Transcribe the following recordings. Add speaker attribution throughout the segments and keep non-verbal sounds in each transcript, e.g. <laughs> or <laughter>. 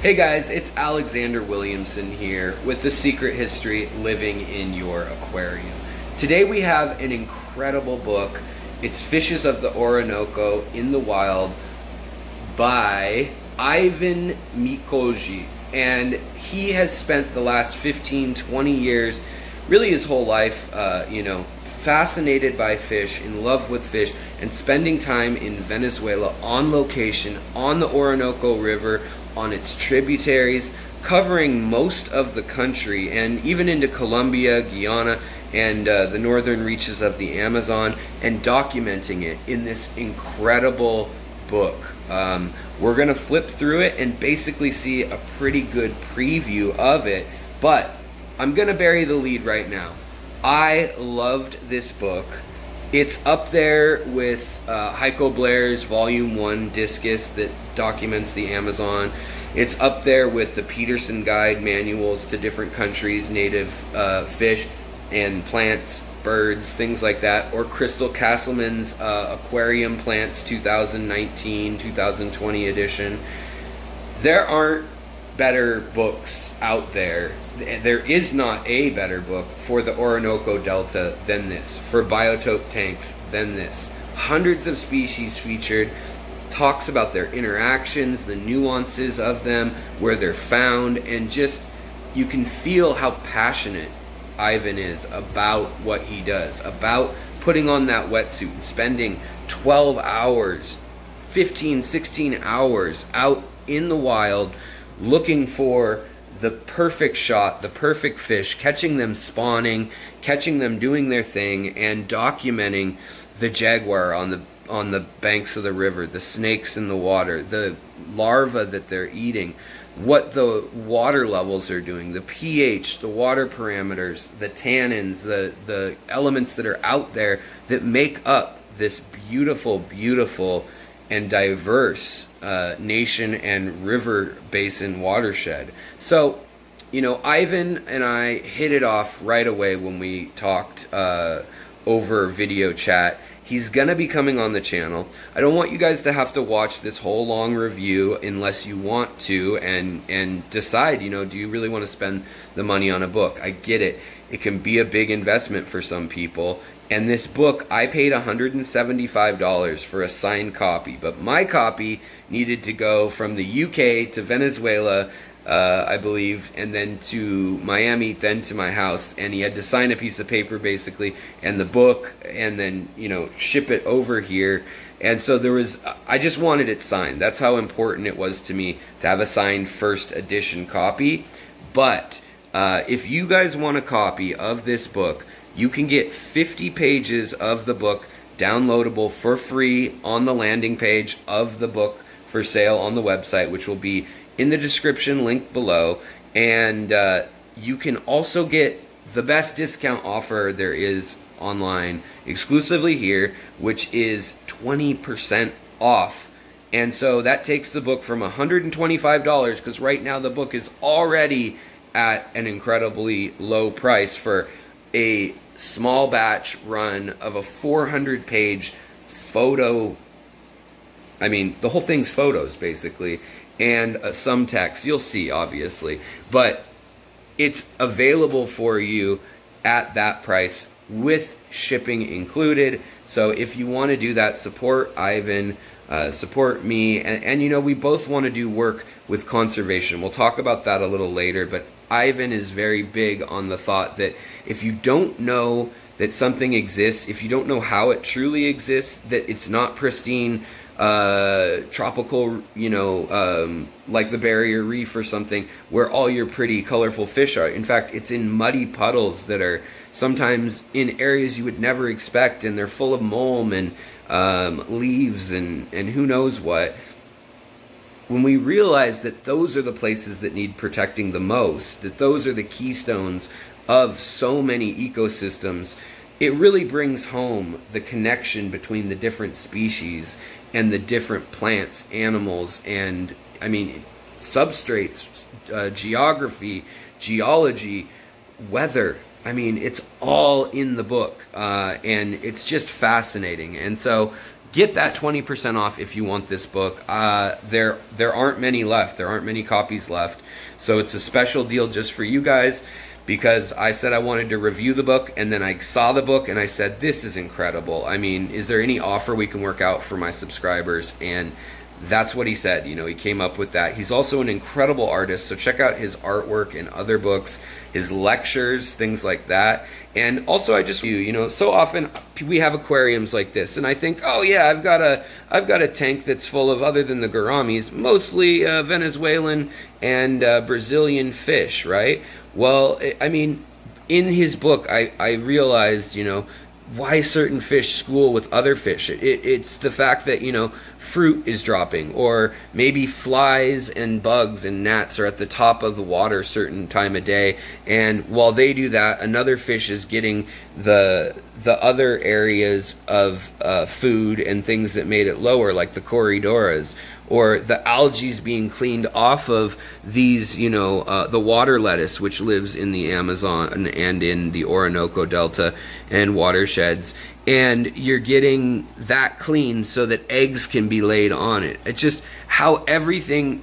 Speaker 1: Hey guys, it's Alexander Williamson here with The Secret History Living in Your Aquarium. Today we have an incredible book. It's Fishes of the Orinoco in the Wild by Ivan Mikolji. And he has spent the last 15, 20 years, really his whole life, uh, you know, fascinated by fish, in love with fish, and spending time in Venezuela on location on the Orinoco River on its tributaries, covering most of the country and even into Colombia, Guyana, and uh, the northern reaches of the Amazon, and documenting it in this incredible book. Um, we're going to flip through it and basically see a pretty good preview of it, but I'm going to bury the lead right now. I loved this book. It's up there with uh, Heiko Bleher's Volume 1 Discus that documents the Amazon. It's up there with the Peterson Guide manuals to different countries' native uh, fish and plants, birds, things like that. Or Christel Kasselmann's uh, Aquarium Plants 2019 2020 edition. There aren't better books out there there is not a better book for the Orinoco Delta than this, for biotope tanks than this. Hundreds of species featured, talks about their interactions, the nuances of them, where they're found, and just you can feel how passionate Ivan is about what he does, about putting on that wetsuit and spending 12 hours, 15, 16 hours out in the wild looking for the perfect shot, the perfect fish, catching them spawning, catching them doing their thing, and documenting the jaguar on the on the banks of the river, the snakes in the water, the larvae that they're eating, what the water levels are doing, the pH, the water parameters, the tannins, the the elements that are out there that make up this beautiful, beautiful and diverse uh, nation and river basin watershed. So, you know, Ivan and I hit it off right away when we talked uh, over video chat. He's going to be coming on the channel. I don't want you guys to have to watch this whole long review unless you want to and and decide, you know, do you really want to spend the money on a book? I get it. It can be a big investment for some people. And this book, I paid $175 for a signed copy, but my copy needed to go from the UK to Venezuela, uh, I believe, and then to Miami, then to my house. And he had to sign a piece of paper, basically, and the book, and then, you know, ship it over here. And so there was, I just wanted it signed. That's how important it was to me to have a signed first edition copy. But uh, if you guys want a copy of this book, you can get 50 pages of the book downloadable for free on the landing page of the book for sale on the website, which will be in the description link below. And uh, you can also get the best discount offer there is online exclusively here, which is 20% off. And so that takes the book from $125 because right now the book is already at an incredibly low price for a small batch run of a 400 page photo. I mean, the whole thing's photos basically, and uh, some text. You'll see, obviously, but it's available for you at that price with shipping included. So if you want to do that, support Ivan, uh, support me, and, and you know, we both want to do work with conservation. We'll talk about that a little later, but Ivan is very big on the thought that if you don't know that something exists, if you don't know how it truly exists, that it's not pristine, uh, tropical, you know, um, like the barrier reef or something, where all your pretty, colorful fish are. In fact, it's in muddy puddles that are sometimes in areas you would never expect, and they're full of mulm and um, leaves and, and who knows what when we realize that those are the places that need protecting the most, that those are the keystones of so many ecosystems, it really brings home the connection between the different species and the different plants, animals, and I mean, substrates, uh, geography, geology, weather. I mean, it's all in the book, uh, and it's just fascinating. And so, get that 20% off if you want this book. Uh, there there aren't many left. There aren't many copies left. So it's a special deal just for you guys because I said I wanted to review the book and then I saw the book and I said this is incredible. I mean, is there any offer we can work out for my subscribers and that's what he said. You know, he came up with that. He's also an incredible artist, so check out his artwork and other books, his lectures, things like that. And also, I just you, you know, so often we have aquariums like this, and I think, oh yeah, I've got a, I've got a tank that's full of other than the gouramis, mostly uh, Venezuelan and uh, Brazilian fish, right? Well, I mean, in his book, I, I realized, you know, why certain fish school with other fish. It, it's the fact that, you know, fruit is dropping, or maybe flies and bugs and gnats are at the top of the water certain time of day, and while they do that, another fish is getting the the other areas of uh, food and things that made it lower, like the corydoras or the algae being cleaned off of these, you know, uh, the water lettuce, which lives in the Amazon and in the Orinoco Delta and watersheds. And you're getting that clean so that eggs can be laid on it. It's just how everything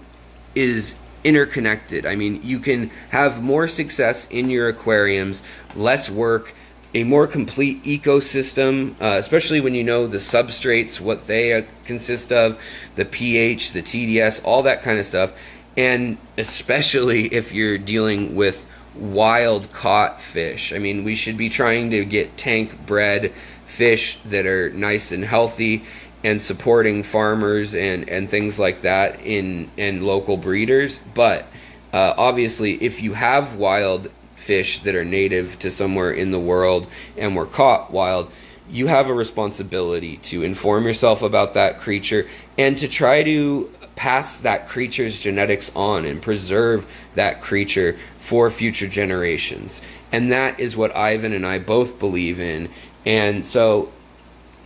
Speaker 1: is interconnected. I mean, you can have more success in your aquariums, less work, a more complete ecosystem, uh, especially when you know the substrates, what they uh, consist of, the pH, the TDS, all that kind of stuff. And especially <laughs> if you're dealing with wild caught fish. I mean, we should be trying to get tank bred fish that are nice and healthy and supporting farmers and, and things like that in and local breeders. But uh, obviously, if you have wild fish that are native to somewhere in the world and were caught wild, you have a responsibility to inform yourself about that creature and to try to pass that creature's genetics on and preserve that creature for future generations. And that is what Ivan and I both believe in. And so,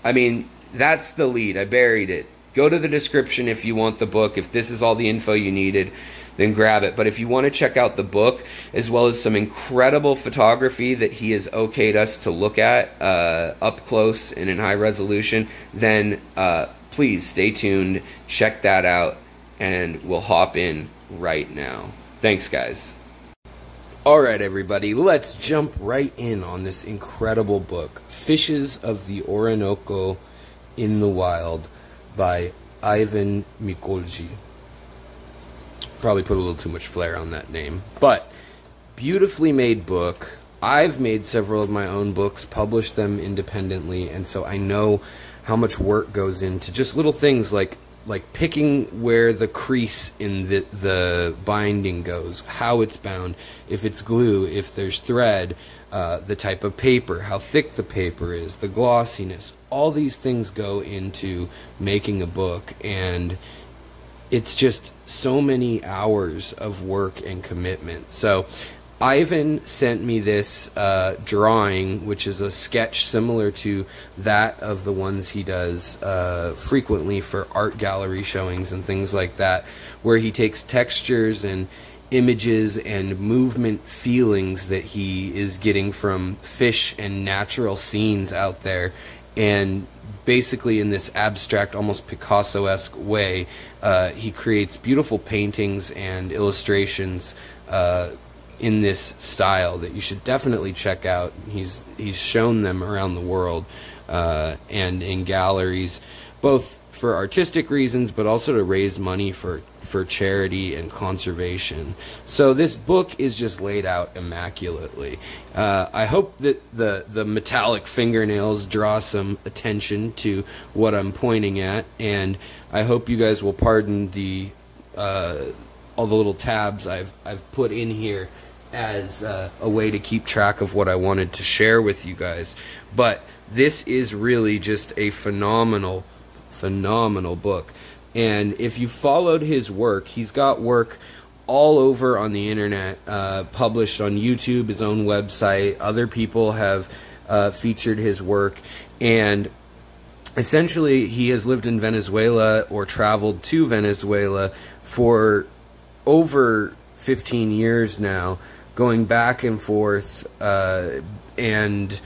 Speaker 1: I mean, that's the lead. I buried it. Go to the description if you want the book, if this is all the info you needed then grab it. But if you want to check out the book, as well as some incredible photography that he has okayed us to look at uh, up close and in high resolution, then uh, please stay tuned, check that out, and we'll hop in right now. Thanks, guys. All right, everybody, let's jump right in on this incredible book, Fishes of the Orinoco in the Wild by Ivan Mikolji probably put a little too much flair on that name. But beautifully made book. I've made several of my own books, published them independently, and so I know how much work goes into just little things like like picking where the crease in the the binding goes, how it's bound, if it's glue, if there's thread, uh, the type of paper, how thick the paper is, the glossiness. All these things go into making a book, and it's just so many hours of work and commitment. So Ivan sent me this uh, drawing, which is a sketch similar to that of the ones he does uh, frequently for art gallery showings and things like that, where he takes textures and images and movement feelings that he is getting from fish and natural scenes out there and basically in this abstract, almost Picasso-esque way, uh, he creates beautiful paintings and illustrations uh, in this style that you should definitely check out. He's he's shown them around the world uh, and in galleries, both for artistic reasons, but also to raise money for for charity and conservation. So this book is just laid out immaculately. Uh, I hope that the the metallic fingernails draw some attention to what I'm pointing at, and I hope you guys will pardon the uh, all the little tabs I've I've put in here as uh, a way to keep track of what I wanted to share with you guys. But this is really just a phenomenal phenomenal book. And if you followed his work, he's got work all over on the internet, uh, published on YouTube, his own website. Other people have uh, featured his work. And essentially, he has lived in Venezuela or traveled to Venezuela for over 15 years now, going back and forth uh, and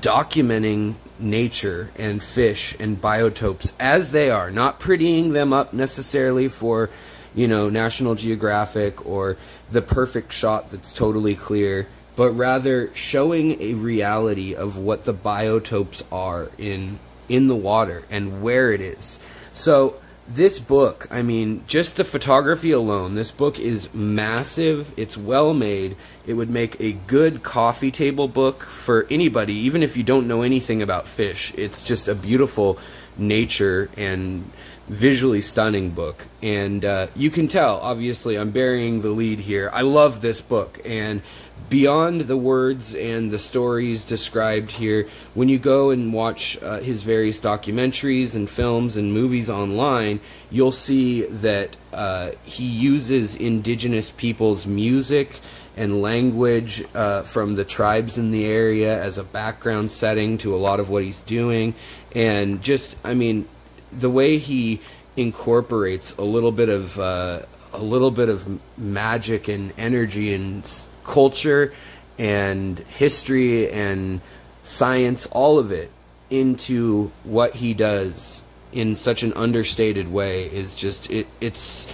Speaker 1: documenting nature and fish and biotopes as they are, not prettying them up necessarily for, you know, National Geographic or the perfect shot that's totally clear, but rather showing a reality of what the biotopes are in in the water and where it is. So this book, I mean, just the photography alone, this book is massive. It's well made. It would make a good coffee table book for anybody, even if you don't know anything about fish. It's just a beautiful nature and visually stunning book. And uh, you can tell, obviously, I'm burying the lead here. I love this book. And beyond the words and the stories described here, when you go and watch uh, his various documentaries and films and movies online, you'll see that uh, he uses indigenous people's music and language uh, from the tribes in the area as a background setting to a lot of what he's doing. And just, I mean, the way he incorporates a little bit of uh, a little bit of magic and energy and culture and history and science, all of it, into what he does in such an understated way is just it it's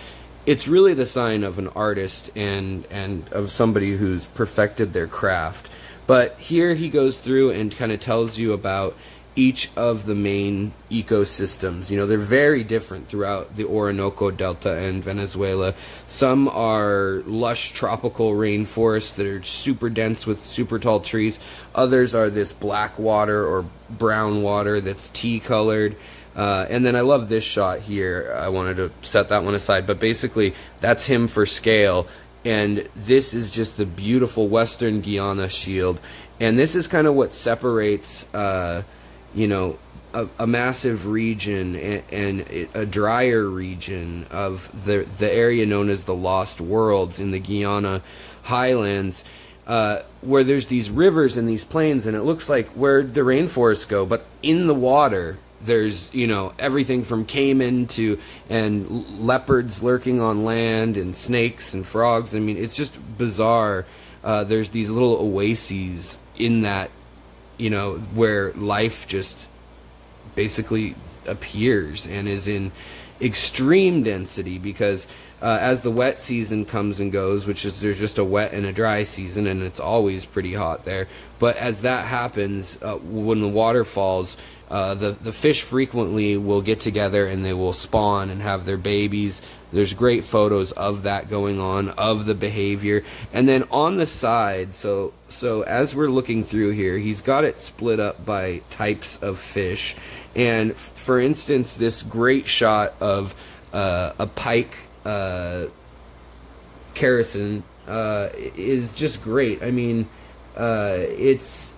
Speaker 1: it's really the sign of an artist and and of somebody who's perfected their craft. But here he goes through and kind of tells you about each of the main ecosystems. You know, they're very different throughout the Orinoco Delta and Venezuela. Some are lush tropical rainforests that are super dense with super tall trees. Others are this black water or brown water that's tea colored. Uh, and then I love this shot here. I wanted to set that one aside, but basically that's him for scale. And this is just the beautiful Western Guiana shield. And this is kind of what separates. Uh, you know, a, a massive region and, and, a drier region of the the area known as the Lost Worlds in the Guiana Highlands, uh, where there's these rivers and these plains, and it looks like where the rainforests go, but in the water. There's you know everything from caiman to and leopards lurking on land and snakes and frogs. I mean it's just bizarre. Uh, there's these little oases in that you know, where life just basically appears and is in extreme density because uh, as the wet season comes and goes, which is there's just a wet and a dry season, and it's always pretty hot there. But as that happens, uh, when the water falls, uh, the the fish frequently will get together and they will spawn and have their babies. There's great photos of that going on, of the behavior, and then on the side. So so as we're looking through here, he's got it split up by types of fish, and for instance, this great shot of uh, a pike uh, characin uh, is just great. I mean, uh, it's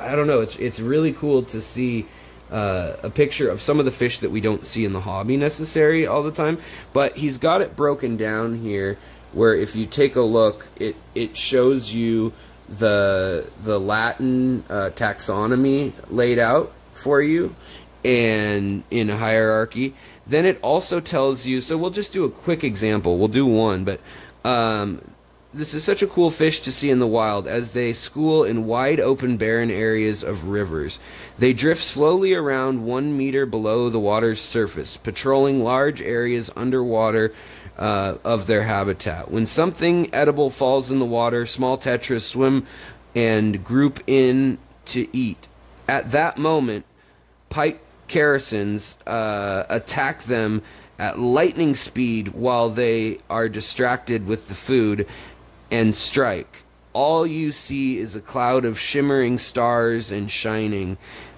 Speaker 1: I don't know. It's it's really cool to see. Uh, a picture of some of the fish that we don't see in the hobby necessary all the time, but he's got it broken down here where if you take a look, it it shows you the the Latin uh, taxonomy laid out for you, and in a hierarchy. Then it also tells you, so we'll just do a quick example. We'll do one, but um, this is such a cool fish to see in the wild as they school in wide open barren areas of rivers. They drift slowly around one meter below the water's surface, patrolling large areas underwater uh, of their habitat. When something edible falls in the water, small tetras swim and group in to eat. At that moment, pike characins uh, attack them at lightning speed while they are distracted with the food and strike. All you see is a cloud of shimmering stars and shining,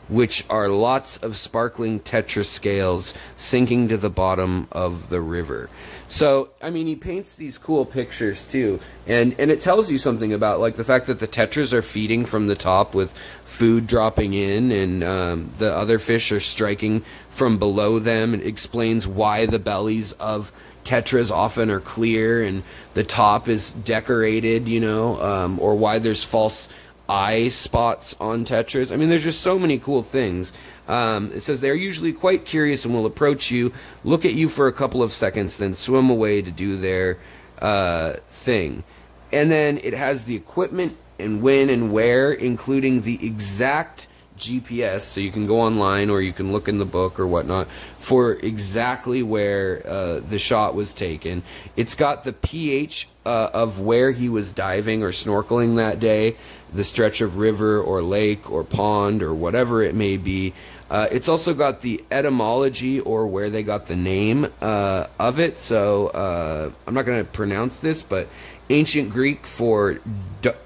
Speaker 1: which are lots of sparkling tetrascales sinking to the bottom of the river. So, I mean, he paints these cool pictures too, and and it tells you something about like the fact that the tetras are feeding from the top with food dropping in, and um, the other fish are striking from below them. It explains why the bellies of tetras often are clear and the top is decorated, you know, um, or why there's false eye spots on tetras. I mean, there's just so many cool things. Um, it says they're usually quite curious and will approach you, look at you for a couple of seconds, then swim away to do their uh, thing. And then it has the equipment and when and where, including the exact GPS, so you can go online or you can look in the book or whatnot for exactly where uh, the shot was taken. It's got the pH uh, of where he was diving or snorkeling that day, the stretch of river or lake or pond or whatever it may be. Uh, it's also got the etymology or where they got the name uh, of it. So uh, I'm not going to pronounce this, but ancient Greek for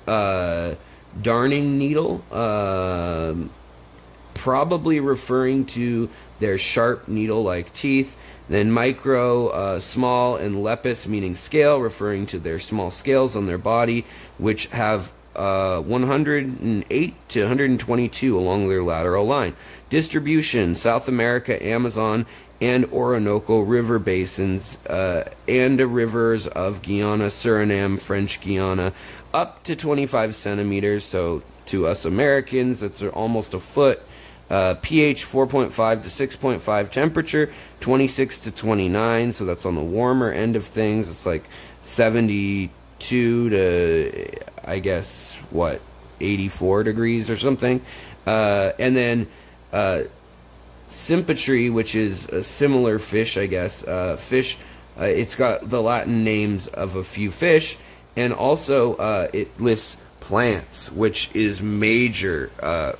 Speaker 1: uh, darning needle, um, probably referring to their sharp needle like teeth. Then micro, uh, small, and lepis, meaning scale, referring to their small scales on their body, which have uh, 108 to 122 along their lateral line. Distribution South America, Amazon, and Orinoco River basins uh, and the rivers of Guyana, Suriname, French Guiana, up to 25 centimeters. So to us Americans, that's almost a foot. Uh, pH 4.5 to 6.5, temperature 26 to 29, so that's on the warmer end of things. It's like 72 to, I guess, what, 84 degrees or something. Uh, and then uh, Sympatry, which is a similar fish, I guess. Uh, fish, uh, it's got the Latin names of a few fish, and also uh, it lists plants, which is major, uh,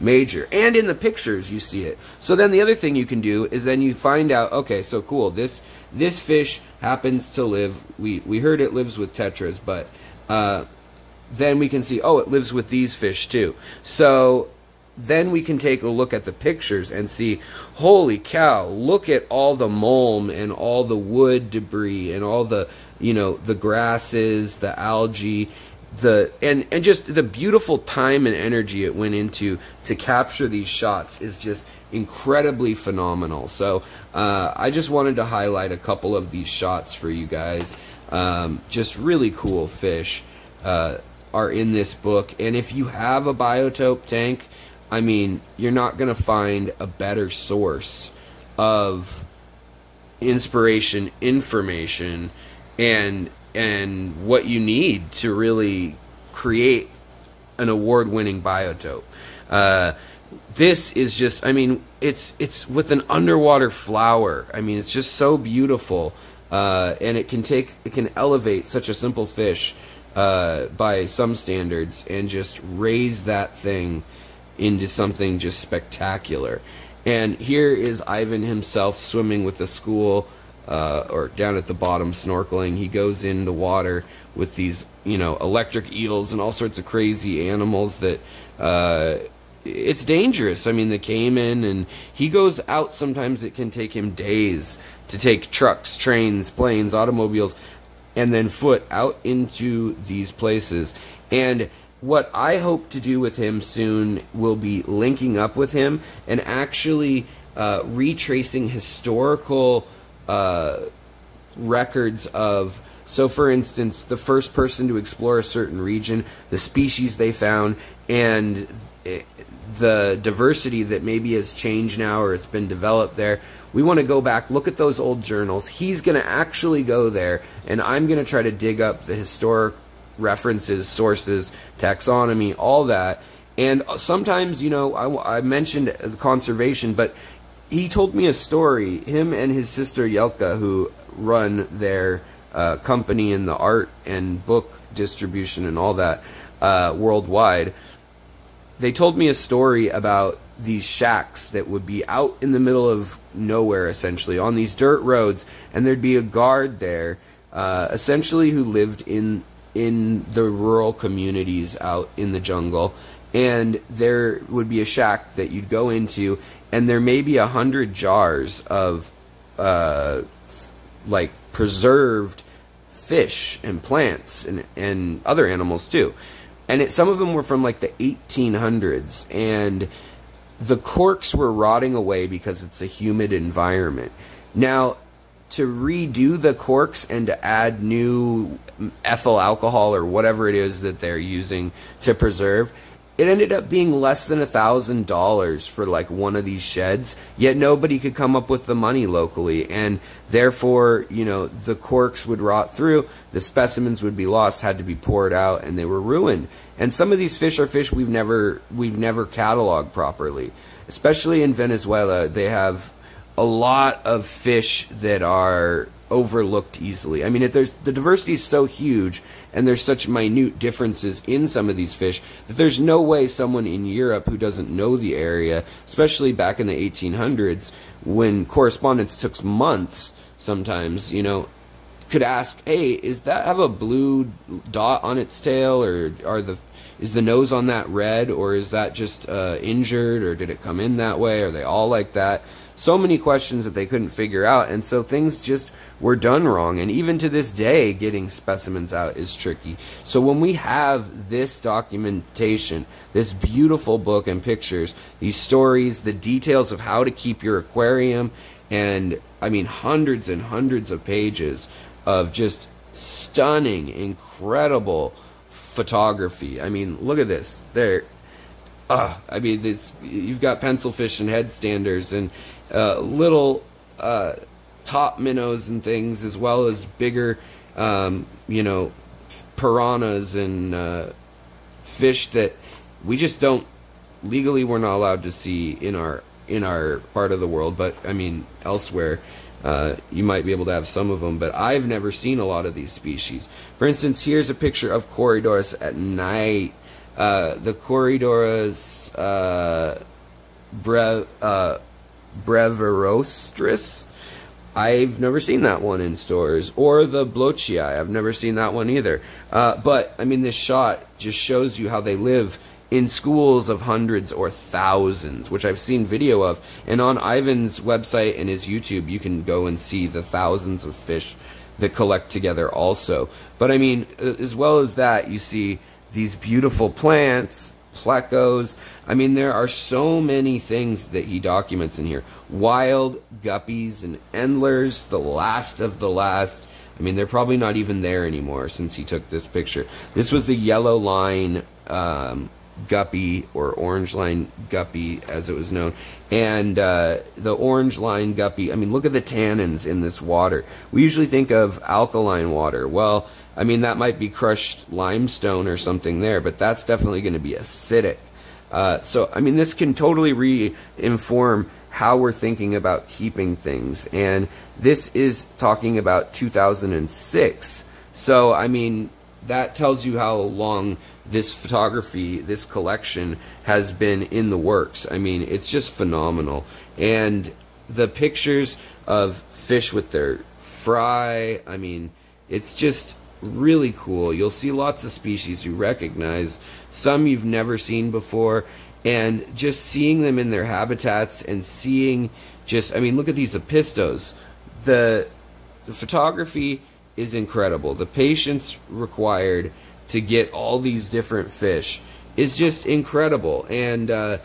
Speaker 1: major. And in the pictures, you see it. So then the other thing you can do is then you find out. Okay, so cool. This this fish happens to live. We we heard it lives with tetras, but uh, then we can see. Oh, it lives with these fish too. So then we can take a look at the pictures and see, holy cow, look at all the mulm and all the wood debris and all the, you know, the grasses, the algae, the and and just the beautiful time and energy it went into to capture these shots is just incredibly phenomenal. So uh, I just wanted to highlight a couple of these shots for you guys. Um, just really cool fish uh, are in this book, and if you have a biotope tank I mean, you're not going to find a better source of inspiration, information, and and what you need to really create an award-winning biotope. Uh, this is just, I mean, it's it's with an underwater flower. I mean, it's just so beautiful, uh, and it can take, it can elevate such a simple fish uh, by some standards and just raise that thing into something just spectacular. And here is Ivan himself swimming with the school, uh, or down at the bottom snorkeling. He goes in the water with these, you know, electric eels and all sorts of crazy animals that. Uh, it's dangerous. I mean, the caiman, and he goes out. Sometimes it can take him days to take trucks, trains, planes, automobiles, and then foot out into these places. And what I hope to do with him soon will be linking up with him and actually uh, retracing historical uh, records of. So, for instance, the first person to explore a certain region, the species they found, and the diversity that maybe has changed now or it's been developed there. We want to go back, look at those old journals. He's going to actually go there, and I'm going to try to dig up the historic references, sources, taxonomy, all that. And sometimes, you know, I, I mentioned conservation, but he told me a story. Him and his sister Yelka, who run their uh, company in the art and book distribution and all that uh, worldwide, they told me a story about these shacks that would be out in the middle of nowhere, essentially, on these dirt roads, and there'd be a guard there, uh, essentially, who lived in in the rural communities out in the jungle and there would be a shack that you'd go into and there may be a hundred jars of uh, like preserved fish and plants and, and other animals too. And it, some of them were from like the 1800s and the corks were rotting away because it's a humid environment. Now to redo the corks and to add new ethyl alcohol or whatever it is that they're using to preserve it ended up being less than a thousand dollars for like one of these sheds yet nobody could come up with the money locally and therefore you know the corks would rot through the specimens would be lost had to be poured out and they were ruined. And some of these fish are fish we've never we've never cataloged properly. Especially in venezuela they have a lot of fish that are overlooked easily. I mean, if there's the diversity is so huge, and there's such minute differences in some of these fish that there's no way someone in Europe who doesn't know the area, especially back in the 1800s when correspondence took months, sometimes you know, could ask, "Hey, is that have a blue dot on its tail, or are the is the nose on that red, or is that just uh, injured, or did it come in that way? Are they all like that?" So many questions that they couldn't figure out, and so things just were done wrong. And even to this day, getting specimens out is tricky. So when we have this documentation, this beautiful book and pictures, these stories, the details of how to keep your aquarium, and I mean, hundreds and hundreds of pages of just stunning, incredible photography. I mean, look at this. There. Uh, I mean, this, you've got pencilfish and headstanders and uh, little uh, top minnows and things, as well as bigger, um, you know, piranhas and uh, fish that we just don't legally we're not allowed to see in our in our part of the world. But I mean, elsewhere. Uh, you might be able to have some of them, but I've never seen a lot of these species. For instance, here's a picture of Corydoras at night. Uh, the Corydoras uh, uh, brevirostris I've never seen that one in stores. Or the Blochii. I've never seen that one either. Uh, but, I mean, this shot just shows you how they live in schools of hundreds or thousands, which I've seen video of. And on Ivan's website and his YouTube, you can go and see the thousands of fish that collect together also. But I mean, as well as that, you see these beautiful plants plecos. I mean, there are so many things that he documents in here. Wild guppies and endlers, the last of the last. I mean, they're probably not even there anymore since he took this picture. This was the yellow line um, guppy or orange line guppy, as it was known. And uh, the orange line guppy, I mean, look at the tannins in this water. We usually think of alkaline water. Well, I mean, that might be crushed limestone or something there, but that's definitely going to be acidic. Uh, so, I mean, this can totally re-inform how we're thinking about keeping things. And this is talking about 2006. So, I mean, that tells you how long this photography, this collection has been in the works. I mean, it's just phenomenal. And the pictures of fish with their fry, I mean, it's just really cool. You'll see lots of species you recognize, some you've never seen before, and just seeing them in their habitats and seeing just I mean, look at these apistos. The the photography is incredible. The patience required to get all these different fish is just incredible. And uh,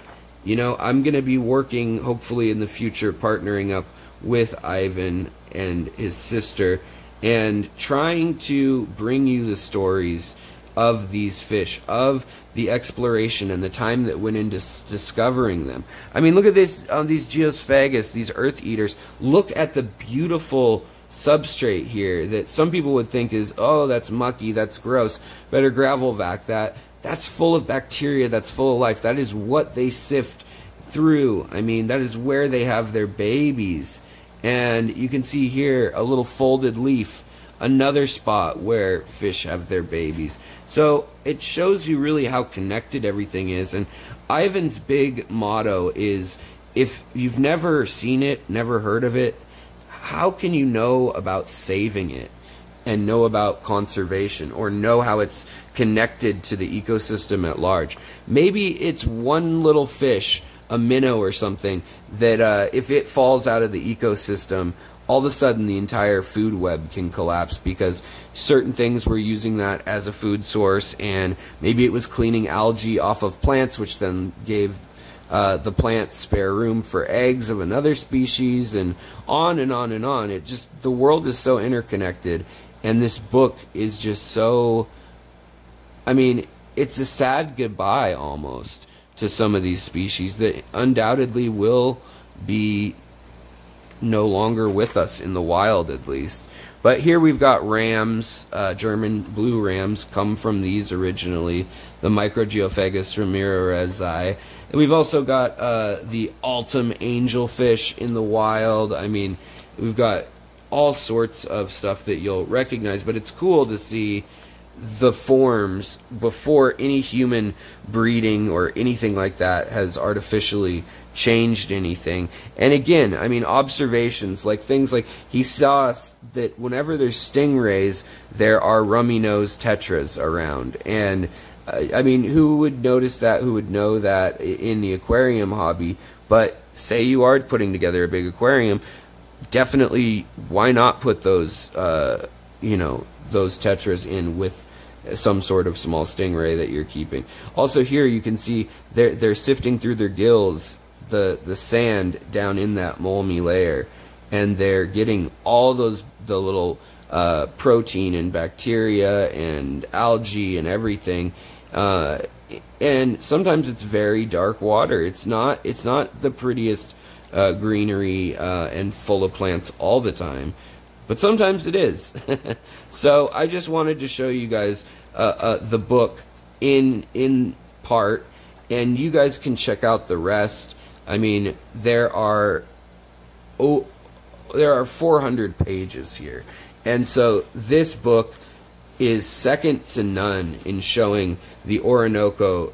Speaker 1: you know, I'm going to be working hopefully in the future partnering up with Ivan and his sister and trying to bring you the stories of these fish, of the exploration and the time that went into discovering them. I mean, look at this on uh, these geophagus, these earth eaters. Look at the beautiful substrate here that some people would think is, oh, that's mucky, that's gross. Better gravel vac that. That's full of bacteria, that's full of life. That is what they sift through. I mean, that is where they have their babies. And you can see here a little folded leaf, another spot where fish have their babies. So it shows you really how connected everything is. And Ivan's big motto is if you've never seen it, never heard of it, how can you know about saving it and know about conservation or know how it's connected to the ecosystem at large? Maybe it's one little fish a minnow or something that uh, if it falls out of the ecosystem, all of a sudden the entire food web can collapse because certain things were using that as a food source and maybe it was cleaning algae off of plants which then gave uh, the plants spare room for eggs of another species and on and on and on. It just the world is so interconnected and this book is just so i mean it's a sad goodbye almost to some of these species that undoubtedly will be no longer with us in the wild, at least. But here we've got rams, uh, German blue rams, come from these originally, the Microgeophagus ramirezi. And we've also got uh, the Altum angelfish in the wild. I mean, we've got all sorts of stuff that you'll recognize, but it's cool to see the forms before any human breeding or anything like that has artificially changed anything. And again, I mean, observations like things like he saw that whenever there's stingrays, there are rummy nosed tetras around. And uh, I mean, who would notice that? Who would know that in the aquarium hobby? But say you are putting together a big aquarium, definitely why not put those, uh, you know, those tetras in with some sort of small stingray that you're keeping. Also here you can see they're they're sifting through their gills the the sand down in that molmy layer, and they're getting all those the little uh, protein and bacteria and algae and everything. Uh, and sometimes it's very dark water. It's not it's not the prettiest uh, greenery uh, and full of plants all the time but sometimes it is. <laughs> so I just wanted to show you guys uh, uh, the book in in part, and you guys can check out the rest. I mean, there are oh, there are 400 pages here, and so this book is second to none in showing the Orinoco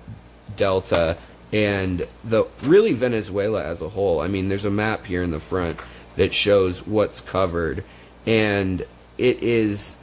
Speaker 1: Delta and the really Venezuela as a whole. I mean, there's a map here in the front that shows what's covered and it is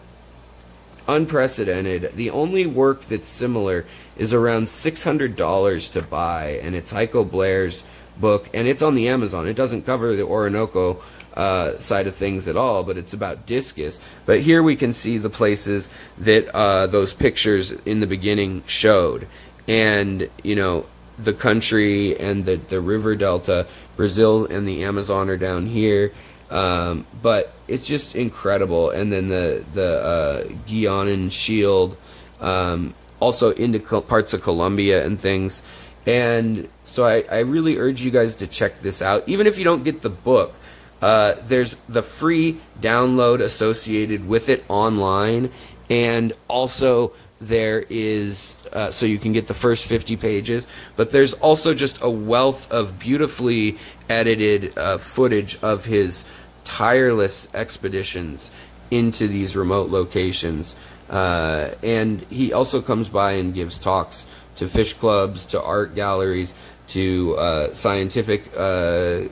Speaker 1: unprecedented. The only work that's similar is around $600 to buy, and it's Heiko Bleher's book, and it's on the Amazon. It doesn't cover the Orinoco uh, side of things at all, but it's about discus. But here we can see the places that uh, those pictures in the beginning showed. And, you know, the country and the, the river delta, Brazil and the Amazon are down here. Um, but it's just incredible. And then the the uh, Guianan Shield, um, also into parts of Colombia and things. And so I, I really urge you guys to check this out. Even if you don't get the book, uh, there's the free download associated with it online, and also there is uh, so you can get the first 50 pages but there's also just a wealth of beautifully edited uh, footage of his tireless expeditions into these remote locations uh, and he also comes by and gives talks to fish clubs to art galleries to uh, scientific uh,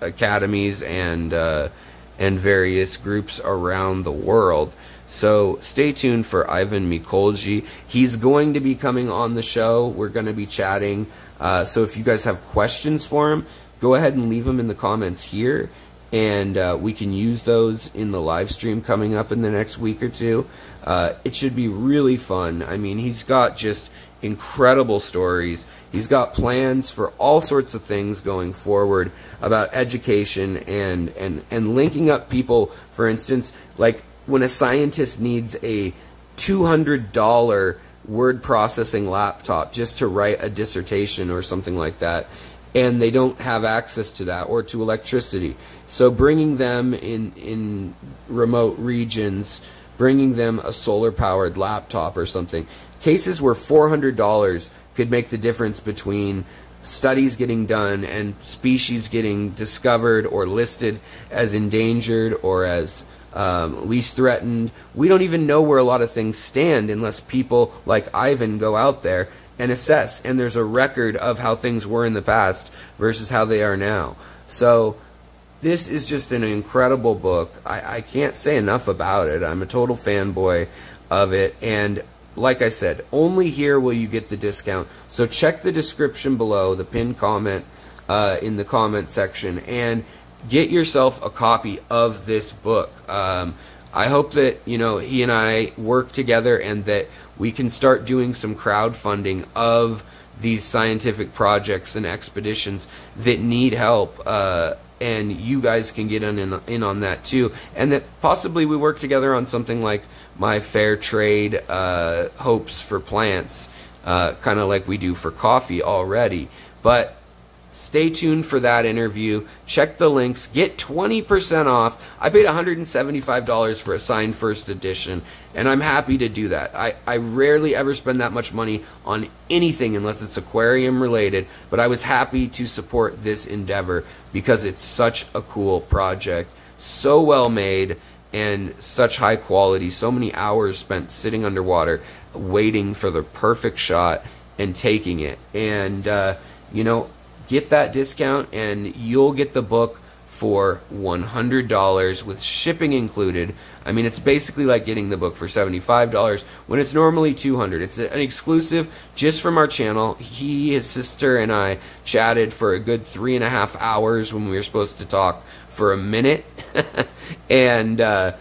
Speaker 1: academies and uh, and various groups around the world so stay tuned for Ivan Mikolji. He's going to be coming on the show. We're going to be chatting. Uh, so if you guys have questions for him, go ahead and leave them in the comments here. And uh, we can use those in the live stream coming up in the next week or two. Uh, it should be really fun. I mean, he's got just incredible stories. He's got plans for all sorts of things going forward about education and, and, and linking up people. For instance, like when a scientist needs a $200 word processing laptop just to write a dissertation or something like that and they don't have access to that or to electricity so bringing them in in remote regions bringing them a solar powered laptop or something cases where $400 could make the difference between studies getting done and species getting discovered or listed as endangered or as um, least threatened. We don't even know where a lot of things stand unless people like Ivan go out there and assess. And there's a record of how things were in the past versus how they are now. So this is just an incredible book. I, I can't say enough about it. I'm a total fanboy of it. And like I said, only here will you get the discount. So check the description below, the pinned comment uh, in the comment section, and get yourself a copy of this book. Um, I hope that you know he and I work together and that we can start doing some crowdfunding of these scientific projects and expeditions that need help. Uh, and you guys can get in, in, on that too, and that possibly we work together on something like my fair trade uh, hopes for plants uh, kind of like we do for coffee already. But Stay tuned for that interview. Check the links. Get 20% off. I paid $175 for a signed first edition, and I'm happy to do that. I, I rarely ever spend that much money on anything unless it's aquarium related, but I was happy to support this endeavor because it's such a cool project. So well made and such high quality. So many hours spent sitting underwater waiting for the perfect shot and taking it. And, uh, you know, get that discount and you'll get the book for $100 with shipping included. I mean, it's basically like getting the book for $75 when it's normally $200. It's an exclusive just from our channel. He, his sister, and I chatted for a good three and a half hours when we were supposed to talk for a minute. <laughs> and uh,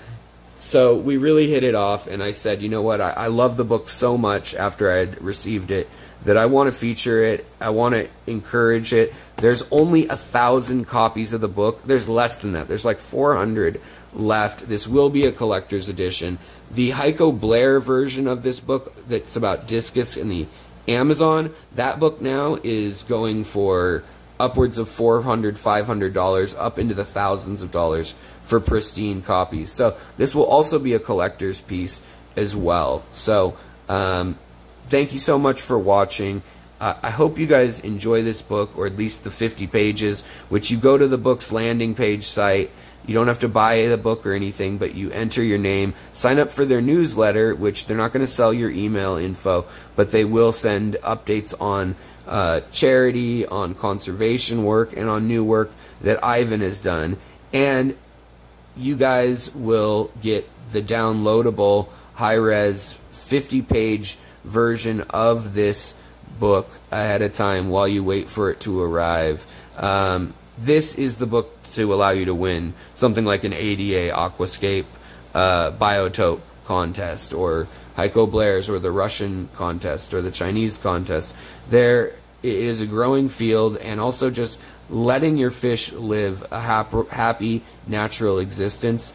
Speaker 1: so we really hit it off, and I said, you know what, I, I love the book so much after I had received it that I want to feature it. I want to encourage it. There's only a thousand copies of the book. There's less than that. There's like 400 left. This will be a collector's edition. The Heiko Bleher version of this book that's about discus in the Amazon, that book now is going for upwards of 400 $500 up into the thousands of dollars for pristine copies. So this will also be a collector's piece as well. So um, thank you so much for watching. Uh, I hope you guys enjoy this book, or at least the 50 pages, which you go to the book's landing page site. You don't have to buy the book or anything, but you enter your name, sign up for their newsletter, which they're not going to sell your email info, but they will send updates on uh, charity, on conservation work, and on new work that Ivan has done. And you guys will get the downloadable high res 50 page version of this book ahead of time while you wait for it to arrive. Um, this is the book to allow you to win something like an ADA Aquascape uh, Biotope contest or Heiko Bleher's or the Russian contest or the Chinese contest. There is a growing field and also just letting your fish live a happy, natural existence.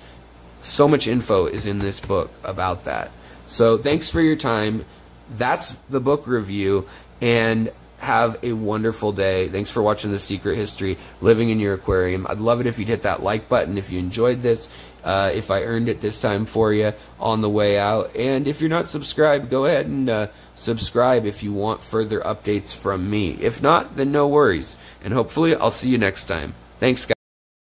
Speaker 1: So much info is in this book about that. So thanks for your time that's the book review. And have a wonderful day. Thanks for watching The Secret History Living in Your Aquarium. I'd love it if you'd hit that like button if you enjoyed this, uh, if I earned it this time for you on the way out. And if you're not subscribed, go ahead and uh, subscribe if you want further updates from me. If not, then no worries. And hopefully, I'll see you next time. Thanks, guys.